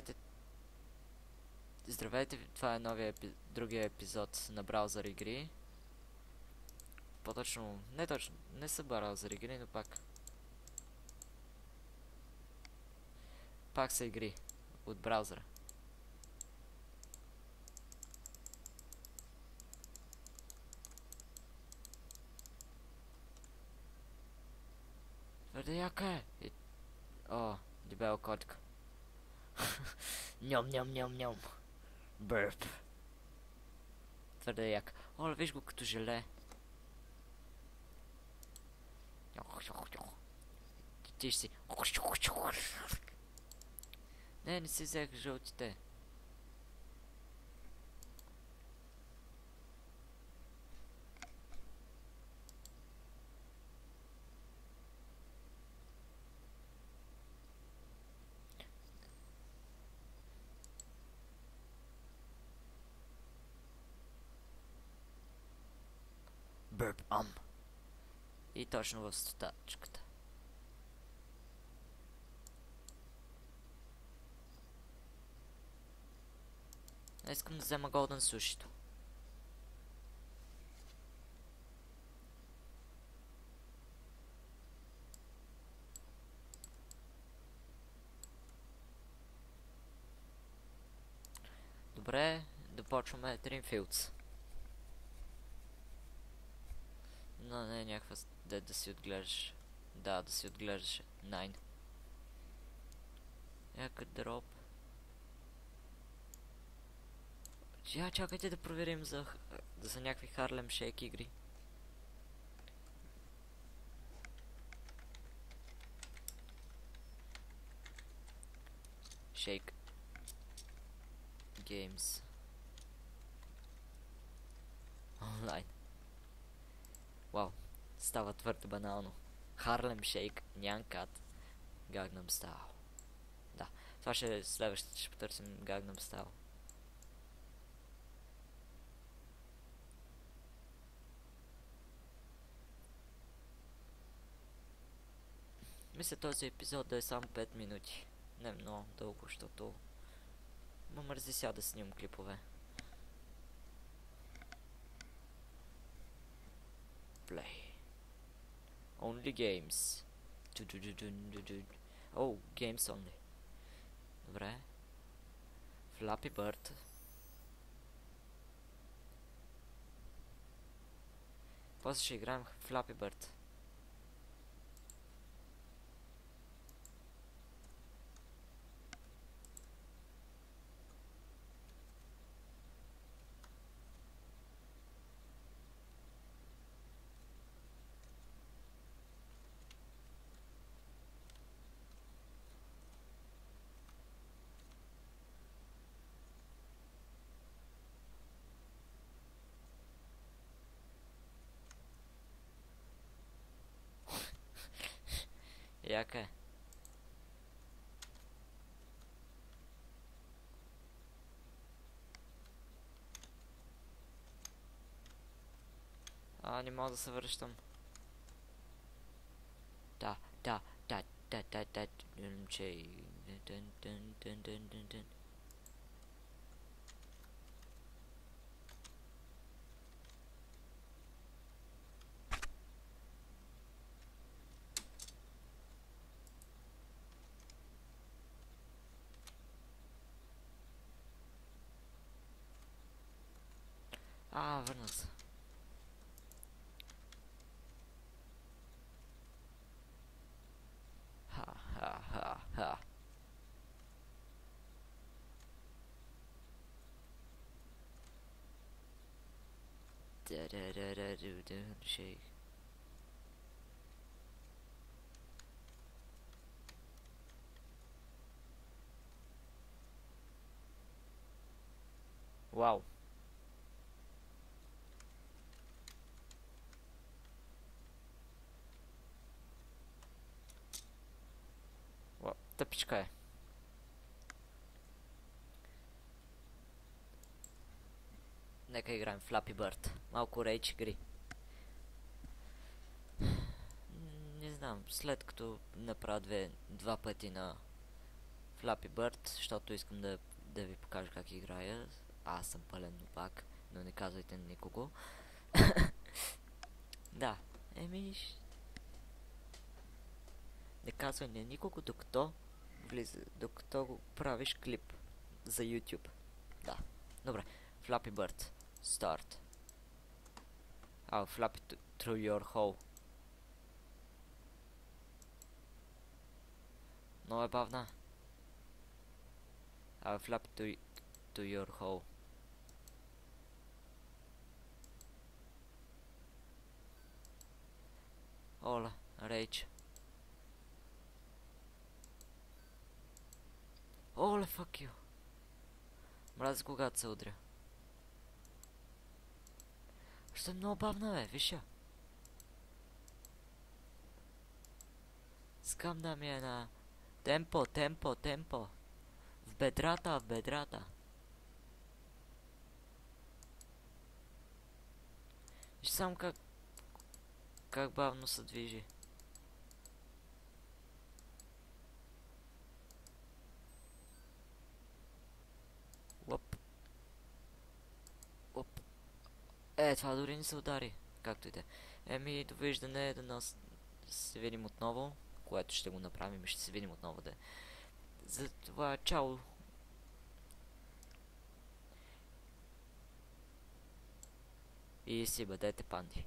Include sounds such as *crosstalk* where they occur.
Здравейте. Здравейте, това е новия епи... другия епизод на браузър игри. По-точно, не точно, не са браузър игри, но пак. Пак са игри от браузъра. Твърде яка е. О, дебела котка. Ням, ням, ням, ням. Бърп. Твърде як. Оле, виж го като желе. Ти си. Не, не си Бърп ам. И точно в статачката. Не искам да взема голден сушито. Добре, да почваме Тримфилдс. Но не е някаква де да си отглеждаш. Да, да си отглеждаш. Найн. Някакъв дроп. Я, чакайте да проверим за, за някакви Харлем Шейк игри. Shake Games става твърде банално. Харлем Шейк, Нянкат, Gangnam Style. Да, това ще е следващото, ще потърсим Gangnam Style. Мисля този епизод да е само 5 минути. Не много дълго, защото ма мързи сега да снимам клипове. Play. only games. Oh games only. Dobre Flappy Bird. Po co się grałem? Flappy Bird? Е. А, не мога да се връщам. Да, да, да, да, да, да, че... Дън, дън, дън, дън, дън, дън. А, върна се. Ха, ха, ха, ха. Да, да, да, да, да, да, шейк. Вау. О, тъпичка е. Нека играем Flappy Bird. Малко рейч игри. Не знам, след като направя две, два пъти на Flappy Bird, защото искам да, да ви покажа как играя. Аз съм пълен пак, но не казвайте на никого. *laughs* да, еми... Не казвай на никого, докато влиза, докато го правиш клип за YouTube. Да. Добре. Flappy Bird. Start. I'll flap it through your hole. Много е бавна. I'll flap it to, to your hole. Ола, рейдж. Оле, fuck you. Мразя когато се удря. Ще е много бавна, бе, виж я. Скам да ми е на... Темпо, темпо, темпо. В бедрата, в бедрата. Виж само как... Как бавно се движи. Е, това дори не се удари. Както и да е. Еми, довиждане да нас се видим отново, което ще го направим и ще се видим отново да е. Затова, чао! И си бъдете панди.